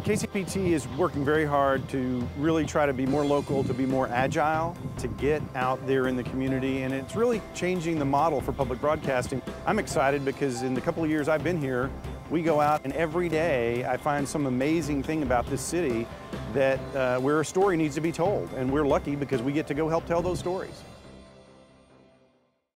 KCPT is working very hard to really try to be more local, to be more agile, to get out there in the community, and it's really changing the model for public broadcasting. I'm excited because in the couple of years I've been here, we go out and every day I find some amazing thing about this city that uh, where a story needs to be told, and we're lucky because we get to go help tell those stories.